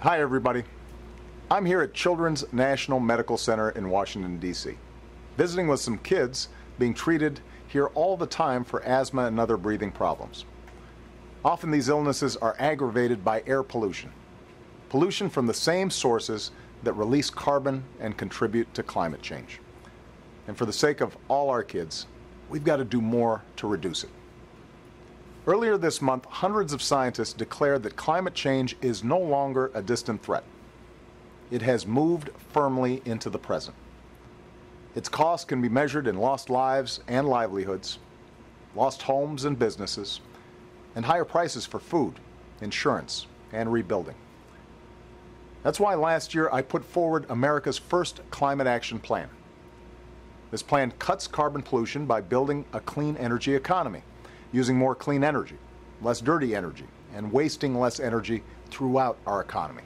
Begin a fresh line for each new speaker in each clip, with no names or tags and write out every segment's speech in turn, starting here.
Hi, everybody. I'm here at Children's National Medical Center in Washington, D.C., visiting with some kids being treated here all the time for asthma and other breathing problems. Often these illnesses are aggravated by air pollution, pollution from the same sources that release carbon and contribute to climate change. And for the sake of all our kids, we've got to do more to reduce it. Earlier this month, hundreds of scientists declared that climate change is no longer a distant threat. It has moved firmly into the present. Its costs can be measured in lost lives and livelihoods, lost homes and businesses, and higher prices for food, insurance, and rebuilding. That's why last year I put forward America's first climate action plan. This plan cuts carbon pollution by building a clean energy economy using more clean energy, less dirty energy, and wasting less energy throughout our economy.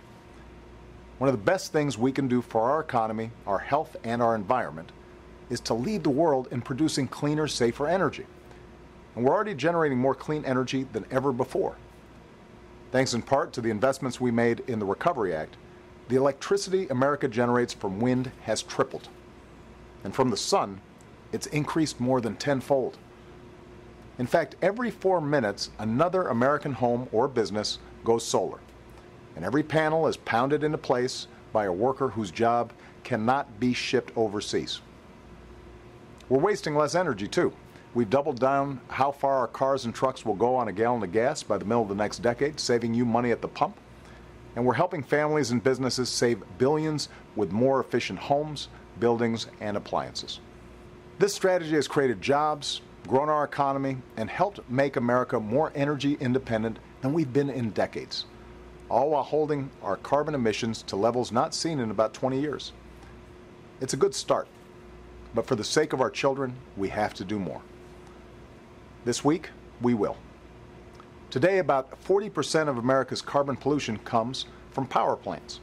One of the best things we can do for our economy, our health, and our environment is to lead the world in producing cleaner, safer energy. And we're already generating more clean energy than ever before. Thanks in part to the investments we made in the Recovery Act, the electricity America generates from wind has tripled. And from the sun, it's increased more than tenfold. In fact, every four minutes, another American home or business goes solar. And every panel is pounded into place by a worker whose job cannot be shipped overseas. We're wasting less energy, too. We've doubled down how far our cars and trucks will go on a gallon of gas by the middle of the next decade, saving you money at the pump. And we're helping families and businesses save billions with more efficient homes, buildings, and appliances. This strategy has created jobs, grown our economy, and helped make America more energy independent than we've been in decades, all while holding our carbon emissions to levels not seen in about 20 years. It's a good start, but for the sake of our children, we have to do more. This week, we will. Today, about 40% of America's carbon pollution comes from power plants.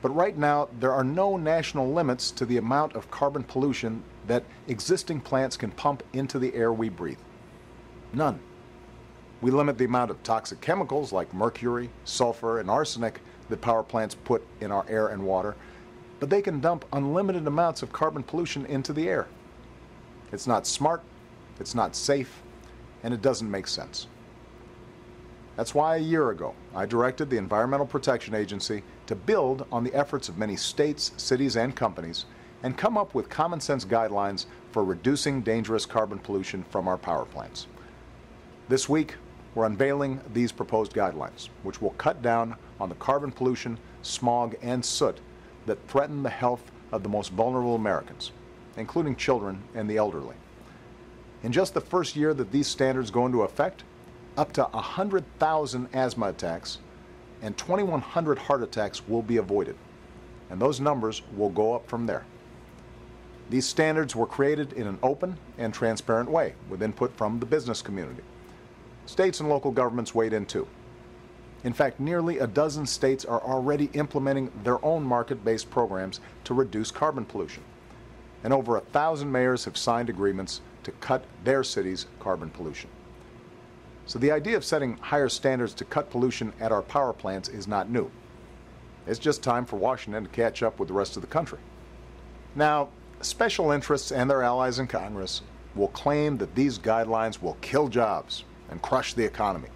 But right now, there are no national limits to the amount of carbon pollution that existing plants can pump into the air we breathe. None. We limit the amount of toxic chemicals like mercury, sulfur, and arsenic that power plants put in our air and water, but they can dump unlimited amounts of carbon pollution into the air. It's not smart, it's not safe, and it doesn't make sense. That's why a year ago I directed the Environmental Protection Agency to build on the efforts of many states, cities, and companies and come up with common sense guidelines for reducing dangerous carbon pollution from our power plants. This week, we're unveiling these proposed guidelines, which will cut down on the carbon pollution, smog, and soot that threaten the health of the most vulnerable Americans, including children and the elderly. In just the first year that these standards go into effect, up to 100,000 asthma attacks and 2,100 heart attacks will be avoided, and those numbers will go up from there. These standards were created in an open and transparent way with input from the business community. States and local governments weighed in too. In fact, nearly a dozen states are already implementing their own market based programs to reduce carbon pollution. And over a thousand mayors have signed agreements to cut their city's carbon pollution. So the idea of setting higher standards to cut pollution at our power plants is not new. It's just time for Washington to catch up with the rest of the country. Now, special interests and their allies in Congress will claim that these guidelines will kill jobs and crush the economy.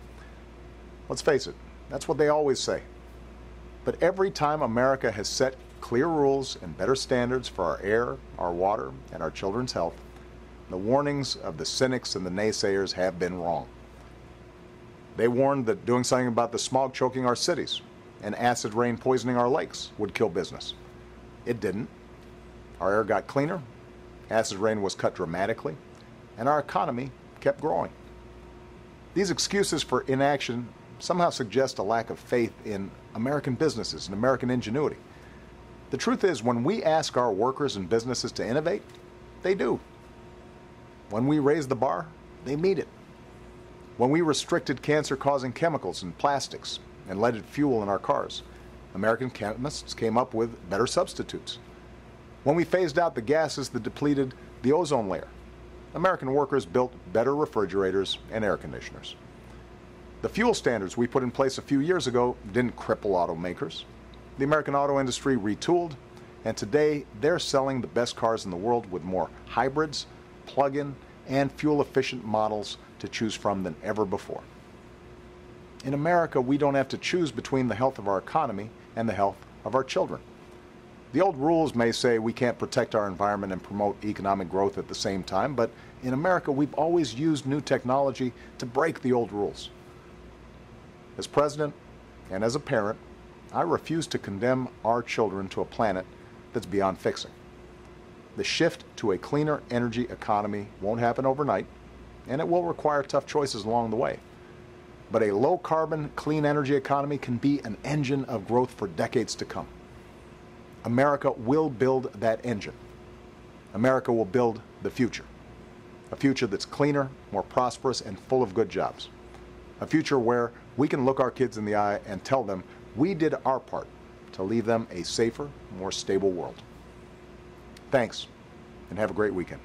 Let's face it, that's what they always say. But every time America has set clear rules and better standards for our air, our water, and our children's health, the warnings of the cynics and the naysayers have been wrong. They warned that doing something about the smog choking our cities and acid rain poisoning our lakes would kill business. It didn't. Our air got cleaner, acid rain was cut dramatically, and our economy kept growing. These excuses for inaction somehow suggest a lack of faith in American businesses and American ingenuity. The truth is, when we ask our workers and businesses to innovate, they do. When we raise the bar, they meet it. When we restricted cancer causing chemicals and plastics and leaded fuel in our cars, American chemists came up with better substitutes when we phased out the gases that depleted the ozone layer. American workers built better refrigerators and air conditioners. The fuel standards we put in place a few years ago didn't cripple automakers. The American auto industry retooled, and today they're selling the best cars in the world with more hybrids, plug in, and fuel efficient models to choose from than ever before. In America, we don't have to choose between the health of our economy and the health of our children. The old rules may say we can't protect our environment and promote economic growth at the same time, but in America, we've always used new technology to break the old rules. As president and as a parent, I refuse to condemn our children to a planet that's beyond fixing. The shift to a cleaner energy economy won't happen overnight, and it will require tough choices along the way. But a low carbon, clean energy economy can be an engine of growth for decades to come. America will build that engine. America will build the future. A future that's cleaner, more prosperous, and full of good jobs. A future where we can look our kids in the eye and tell them we did our part to leave them a safer, more stable world. Thanks, and have a great weekend.